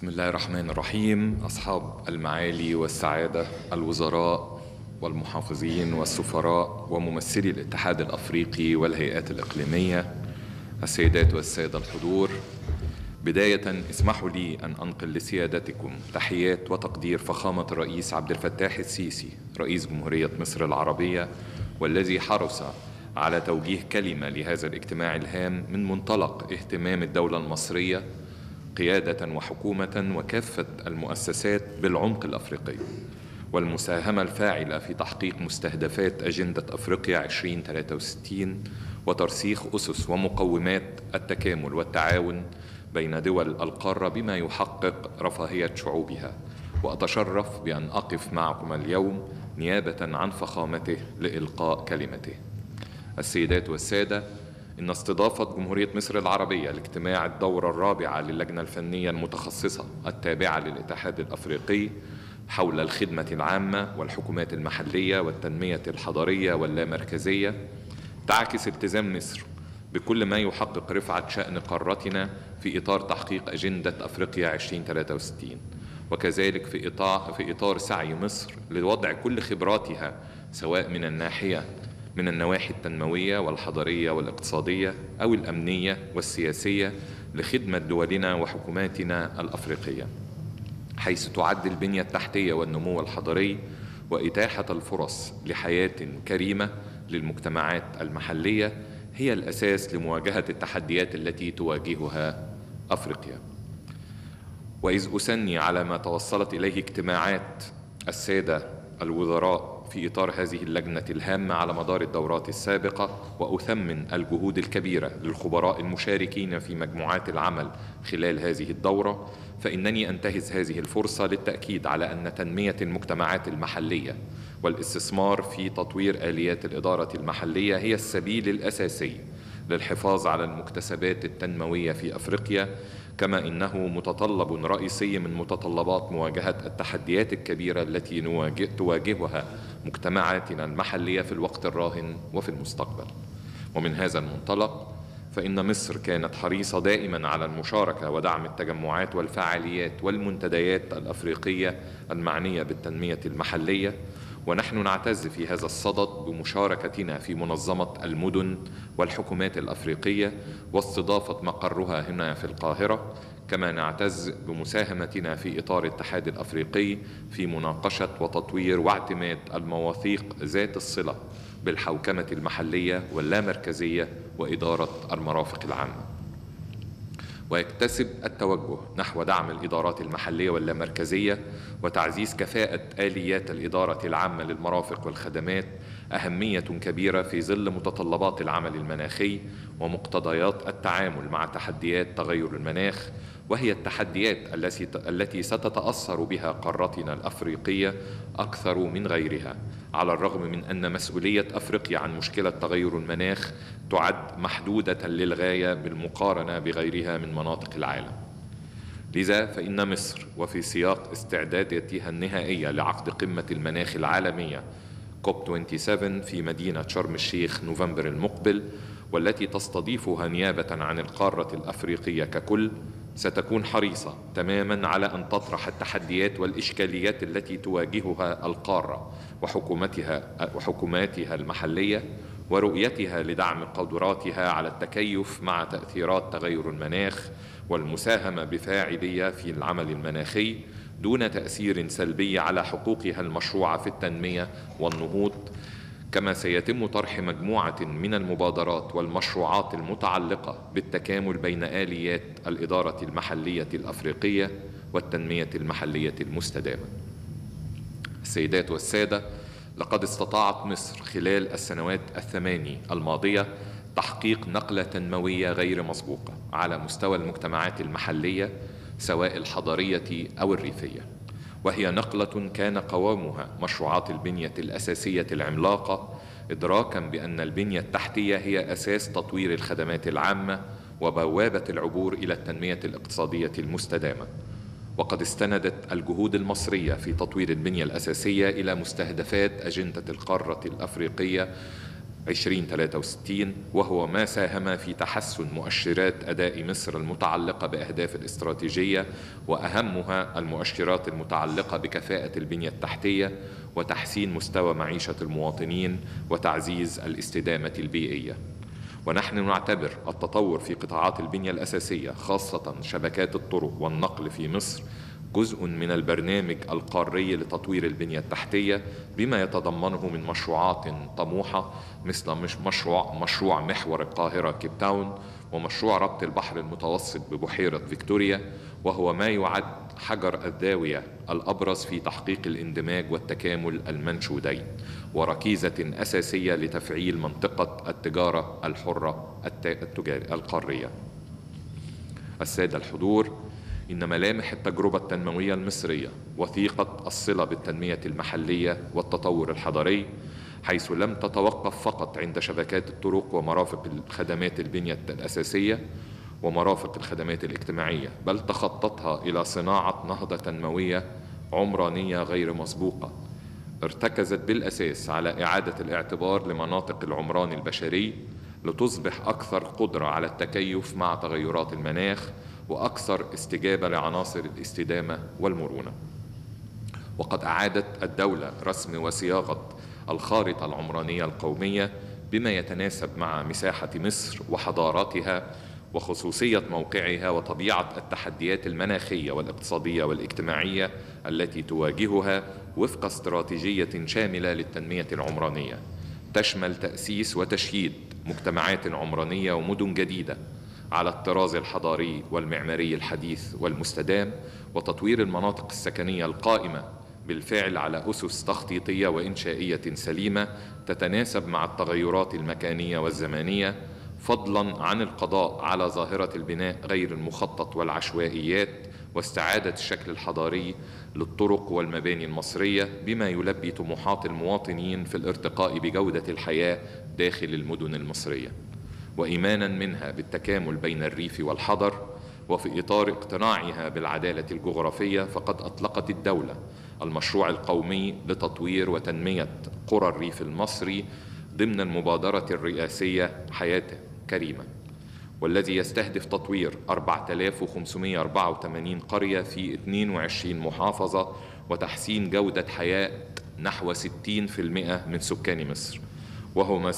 بسم الله الرحمن الرحيم. أصحاب المعالي والسعادة الوزراء والمحافظين والسفراء وممثلي الاتحاد الأفريقي والهيئات الإقليمية السيدات والسادة الحضور. بداية اسمحوا لي أن أنقل لسيادتكم تحيات وتقدير فخامة الرئيس عبد الفتاح السيسي رئيس جمهورية مصر العربية والذي حرص على توجيه كلمة لهذا الاجتماع الهام من منطلق اهتمام الدولة المصرية قيادة وحكومة وكافة المؤسسات بالعمق الأفريقي والمساهمة الفاعلة في تحقيق مستهدفات أجندة أفريقيا 2063 وترسيخ أسس ومقومات التكامل والتعاون بين دول القارة بما يحقق رفاهية شعوبها وأتشرف بأن أقف معكم اليوم نيابة عن فخامته لإلقاء كلمته. السيدات والسادة إن استضافة جمهورية مصر العربية لاجتماع الدورة الرابعة للجنة الفنية المتخصصة التابعة للاتحاد الأفريقي حول الخدمة العامة والحكومات المحلية والتنمية الحضرية واللامركزية تعكس التزام مصر بكل ما يحقق رفعة شأن قارتنا في إطار تحقيق أجندة أفريقيا 2063 وكذلك في إطار, في إطار سعي مصر لوضع كل خبراتها سواء من الناحية من النواحي التنموية والحضرية والاقتصادية أو الأمنية والسياسية لخدمة دولنا وحكوماتنا الأفريقية حيث تعد البنية التحتية والنمو الحضري وإتاحة الفرص لحياة كريمة للمجتمعات المحلية هي الأساس لمواجهة التحديات التي تواجهها أفريقيا. وإذ أسني على ما توصلت إليه اجتماعات السادة الوزراء في إطار هذه اللجنة الهامة على مدار الدورات السابقة وأثمن الجهود الكبيرة للخبراء المشاركين في مجموعات العمل خلال هذه الدورة. فإنني أنتهز هذه الفرصة للتأكيد على أن تنمية المجتمعات المحلية والاستثمار في تطوير آليات الإدارة المحلية هي السبيل الأساسي للحفاظ على المكتسبات التنموية في أفريقيا كما إنه متطلب رئيسي من متطلبات مواجهة التحديات الكبيرة التي نواجه تواجهها مجتمعاتنا المحلية في الوقت الراهن وفي المستقبل. ومن هذا المنطلق فإن مصر كانت حريصة دائما على المشاركة ودعم التجمعات والفعاليات والمنتديات الأفريقية المعنية بالتنمية المحلية ونحن نعتز في هذا الصدد بمشاركتنا في منظمة المدن والحكومات الأفريقية واستضافة مقرها هنا في القاهرة كما نعتز بمساهمتنا في إطار الاتحاد الأفريقي في مناقشة وتطوير واعتماد المواثيق ذات الصلة بالحوكمة المحلية واللامركزية وإدارة المرافق العامة. ويكتسب التوجه نحو دعم الإدارات المحلية واللامركزية وتعزيز كفاءة آليات الإدارة العامة للمرافق والخدمات أهمية كبيرة في ظل متطلبات العمل المناخي ومقتضيات التعامل مع تحديات تغير المناخ وهي التحديات التي ستتأثر بها قارتنا الأفريقية أكثر من غيرها على الرغم من أن مسؤولية أفريقيا عن مشكلة تغير المناخ تعد محدودة للغاية بالمقارنة بغيرها من مناطق العالم. لذا فإن مصر وفي سياق استعداداتها النهائية لعقد قمة المناخ العالمية كوب 27 في مدينة شرم الشيخ نوفمبر المقبل والتي تستضيفها نيابة عن القارة الأفريقية ككل ستكون حريصة تماما على أن تطرح التحديات والإشكاليات التي تواجهها القارة وحكومتها وحكوماتها المحلية ورؤيتها لدعم قدراتها على التكيف مع تأثيرات تغير المناخ والمساهمة بفاعلية في العمل المناخي دون تأثير سلبي على حقوقها المشروعة في التنمية والنهوض. كما سيتم طرح مجموعة من المبادرات والمشروعات المتعلقة بالتكامل بين آليات الإدارة المحلية الأفريقية والتنمية المحلية المستدامة. السيدات والسادة، لقد استطاعت مصر خلال السنوات الثماني الماضية تحقيق نقلة تنموية غير مسبوقة على مستوى المجتمعات المحلية سواء الحضرية أو الريفية. وهي نقلة كان قوامها مشروعات البنية الأساسية العملاقة إدراكا بأن البنية التحتية هي أساس تطوير الخدمات العامة وبوابة العبور إلى التنمية الاقتصادية المستدامة. وقد استندت الجهود المصرية في تطوير البنية الأساسية إلى مستهدفات أجندة القارة الأفريقية 2063 وهو ما ساهم في تحسن مؤشرات أداء مصر المتعلقة بأهداف الاستراتيجية وأهمها المؤشرات المتعلقة بكفاءة البنية التحتية وتحسين مستوى معيشة المواطنين وتعزيز الاستدامة البيئية. ونحن نعتبر التطور في قطاعات البنية الأساسية خاصة شبكات الطرق والنقل في مصر جزء من البرنامج القاري لتطوير البنية التحتية بما يتضمنه من مشروعات طموحة مثل مشروع مشروع محور القاهرة كيب تاون ومشروع ربط البحر المتوسط ببحيرة فيكتوريا وهو ما يعد حجر الزاوية الأبرز في تحقيق الاندماج والتكامل المنشودين وركيزة أساسية لتفعيل منطقة التجارة الحرة القارية. السادة الحضور إن ملامح التجربة التنموية المصرية وثيقة الصلة بالتنمية المحلية والتطور الحضري حيث لم تتوقف فقط عند شبكات الطرق ومرافق الخدمات البنية الأساسية ومرافق الخدمات الاجتماعية بل تخطتها إلى صناعة نهضة تنموية عمرانية غير مسبوقة ارتكزت بالأساس على إعادة الاعتبار لمناطق العمران البشري لتصبح أكثر قدرة على التكيف مع تغيرات المناخ وأكثر استجابة لعناصر الاستدامة والمرونة. وقد أعادت الدولة رسم وصياغة الخارطة العمرانية القومية بما يتناسب مع مساحة مصر وحضاراتها وخصوصية موقعها وطبيعة التحديات المناخية والاقتصادية والاجتماعية التي تواجهها وفق استراتيجية شاملة للتنمية العمرانية. تشمل تأسيس وتشييد مجتمعات عمرانية ومدن جديدة على الطراز الحضاري والمعماري الحديث والمستدام وتطوير المناطق السكنية القائمة بالفعل على أسس تخطيطية وإنشائية سليمة تتناسب مع التغيرات المكانية والزمانية فضلا عن القضاء على ظاهرة البناء غير المخطط والعشوائيات واستعادة الشكل الحضاري للطرق والمباني المصرية بما يلبي طموحات المواطنين في الارتقاء بجودة الحياة داخل المدن المصرية. وإيمانا منها بالتكامل بين الريف والحضر وفي إطار اقتناعها بالعدالة الجغرافية فقد أطلقت الدولة المشروع القومي لتطوير وتنمية قرى الريف المصري ضمن المبادرة الرئاسية حياة كريمة والذي يستهدف تطوير 4584 قرية في 22 محافظة وتحسين جودة حياة نحو 60% من سكان مصر. وهو ما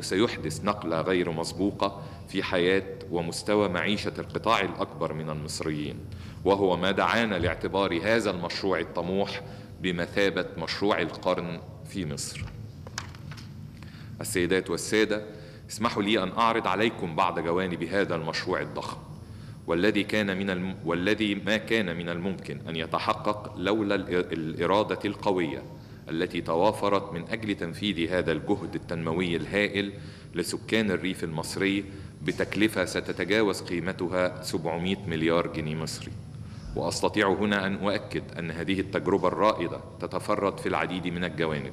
سيحدث نقلة غير مسبوقة في حياة ومستوى معيشة القطاع الأكبر من المصريين. وهو ما دعانا لاعتبار هذا المشروع الطموح بمثابة مشروع القرن في مصر. السيدات والسادة اسمحوا لي أن أعرض عليكم بعض جوانب هذا المشروع الضخم. والذي كان من الم... والذي ما كان من الممكن أن يتحقق لولا الإرادة القوية. التي توافرت من أجل تنفيذ هذا الجهد التنموي الهائل لسكان الريف المصري بتكلفة ستتجاوز قيمتها 700 مليار جنيه مصري. وأستطيع هنا أن أؤكد أن هذه التجربة الرائدة تتفرد في العديد من الجوانب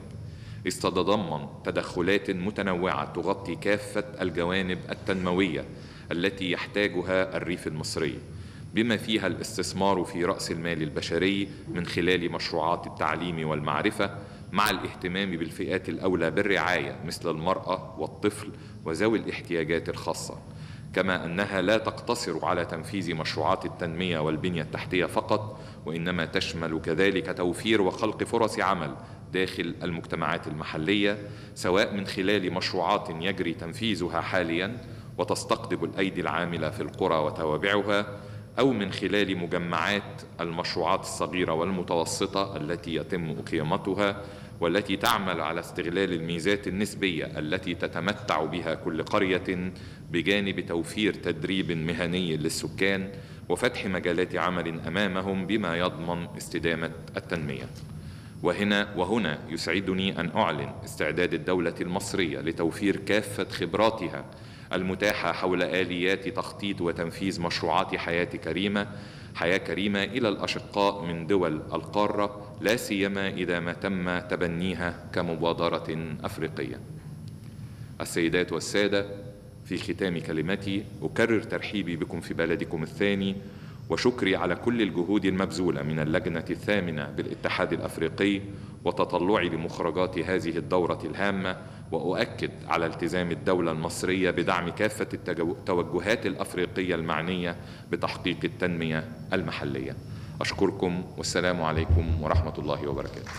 اذ تتضمن تدخلات متنوعة تغطي كافة الجوانب التنموية التي يحتاجها الريف المصري بما فيها الاستثمار في رأس المال البشري من خلال مشروعات التعليم والمعرفة مع الاهتمام بالفئات الأولى بالرعاية مثل المرأة والطفل وذوي الاحتياجات الخاصة. كما أنها لا تقتصر على تنفيذ مشروعات التنمية والبنية التحتية فقط وإنما تشمل كذلك توفير وخلق فرص عمل داخل المجتمعات المحلية سواء من خلال مشروعات يجري تنفيذها حاليا وتستقطب الأيدي العاملة في القرى وتوابعها أو من خلال مجمعات المشروعات الصغيرة والمتوسطة التي يتم قيمتها والتي تعمل على استغلال الميزات النسبية التي تتمتع بها كل قرية بجانب توفير تدريب مهني للسكان وفتح مجالات عمل أمامهم بما يضمن استدامة التنمية. وهنا وهنا يسعدني أن أعلن استعداد الدولة المصرية لتوفير كافة خبراتها المتاحة حول آليات تخطيط وتنفيذ مشروعات حياة كريمة حياة كريمة إلى الأشقاء من دول القارة لا سيما إذا ما تم تبنيها كمبادرة أفريقية. السيدات والسادة في ختام كلمتي أكرر ترحيبي بكم في بلدكم الثاني وشكري على كل الجهود المبذولة من اللجنة الثامنة بالاتحاد الأفريقي وتطلعي لمخرجات هذه الدورة الهامة وأؤكد على التزام الدولة المصرية بدعم كافة التوجهات الأفريقية المعنية بتحقيق التنمية المحلية. أشكركم والسلام عليكم ورحمة الله وبركاته.